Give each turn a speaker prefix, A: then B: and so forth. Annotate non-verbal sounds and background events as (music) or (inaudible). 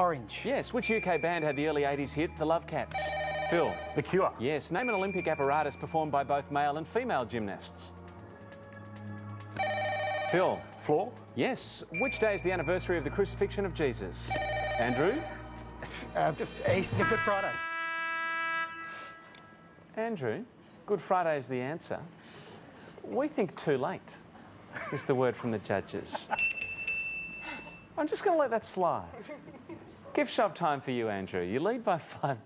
A: Orange.
B: Yes. Which UK band had the early 80s hit, The Love Cats? Phil.
A: The Cure.
B: Yes. Name an Olympic apparatus performed by both male and female gymnasts. Phil.
A: Floor.
B: Yes. Which day is the anniversary of the crucifixion of Jesus? Andrew?
A: Uh, Easter, Good Friday.
B: Andrew, Good Friday is the answer. We think too late is the word from the judges. (laughs) I'm just going to let that slide. Gift shop time for you, Andrew. You lead by five.